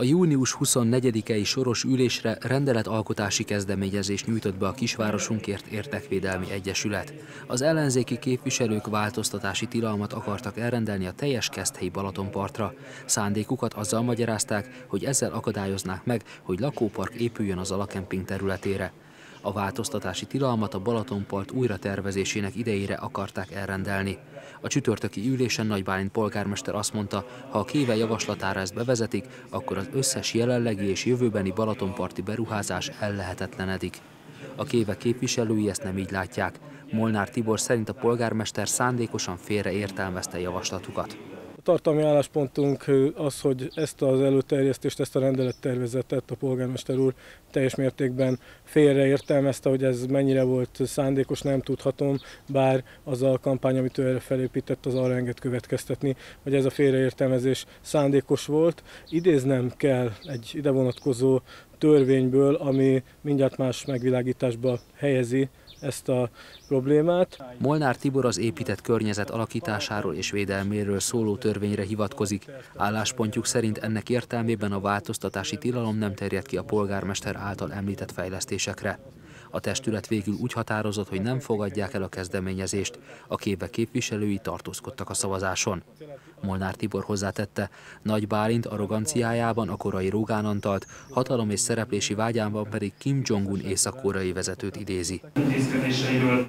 A június 24-i soros ülésre rendeletalkotási kezdeményezést nyújtott be a Kisvárosunkért Értekvédelmi Egyesület. Az ellenzéki képviselők változtatási tilalmat akartak elrendelni a teljes Keszthelyi Balatonpartra. Szándékukat azzal magyarázták, hogy ezzel akadályoznák meg, hogy lakópark épüljön az alakemping területére. A változtatási tilalmat a Balatonpart újra tervezésének idejére akarták elrendelni. A csütörtöki ülésen Nagy Bálint polgármester azt mondta, ha a kéve javaslatára ezt bevezetik, akkor az összes jelenlegi és jövőbeni Balatonparti beruházás ellehetetlenedik. A kéve képviselői ezt nem így látják. Molnár Tibor szerint a polgármester szándékosan félre értelmezte javaslatukat. A tartalmi álláspontunk az, hogy ezt az előterjesztést, ezt a rendelettervezetet a polgármester úr teljes mértékben félreértelmezte, hogy ez mennyire volt szándékos, nem tudhatom, bár az a kampány, amit ő erre felépített, az arra enged következtetni, hogy ez a félreértelmezés szándékos volt. Idéznem kell egy ide vonatkozó törvényből, ami mindjárt más megvilágításba helyezi ezt a problémát. Molnár Tibor az épített környezet alakításáról és védelméről szóló törvényre hivatkozik. Álláspontjuk szerint ennek értelmében a változtatási tilalom nem terjed ki a polgármester által említett fejlesztésekre. A testület végül úgy határozott, hogy nem fogadják el a kezdeményezést. A képbe képviselői tartózkodtak a szavazáson. Molnár Tibor hozzátette, Nagy Bálint arroganciájában a korai Rogán Antalt, hatalom és szereplési vágyában pedig Kim Jong-un észak-koreai vezetőt idézi.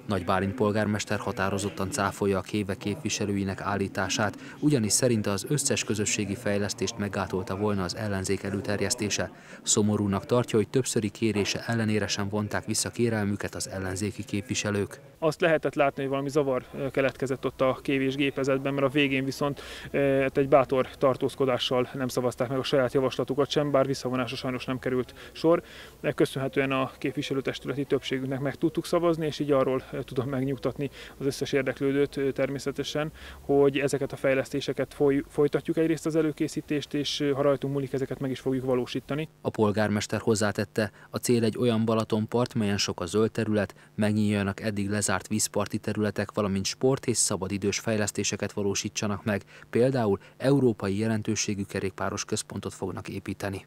Nagy Bálint polgármester határozottan cáfolja a kéve képviselőinek állítását, ugyanis szerinte az összes közösségi fejlesztést meggátolta volna az ellenzék előterjesztése. Szomorúnak tartja, hogy többszöri kérése ellenére sem vonták vissza kérelmüket az ellenzéki képviselők. Azt lehetett látni, hogy valami zavar keletkezett ott a kévés gépezetben, mert a végén viszont hát egy bátor tartózkodással nem szavazták meg a saját javaslatukat sem, bár visszavonásra sajnos nem került sor. Köszönhetően a képviselőtestületi többségünknek meg tudtuk szavazni, és így arról tudom megnyugtatni az összes érdeklődőt természetesen, hogy ezeket a fejlesztéseket foly, folytatjuk egyrészt az előkészítést, és ha rajtunk múlik, ezeket meg is fogjuk valósítani. A polgármester hozzátette, a cél egy olyan Balatonpart, melyen sok a zöld terület, megnyíljanak eddig lezárt vízparti területek, valamint sport és szabadidős fejlesztéseket valósítsanak meg, például európai jelentőségű kerékpáros központot fognak építeni.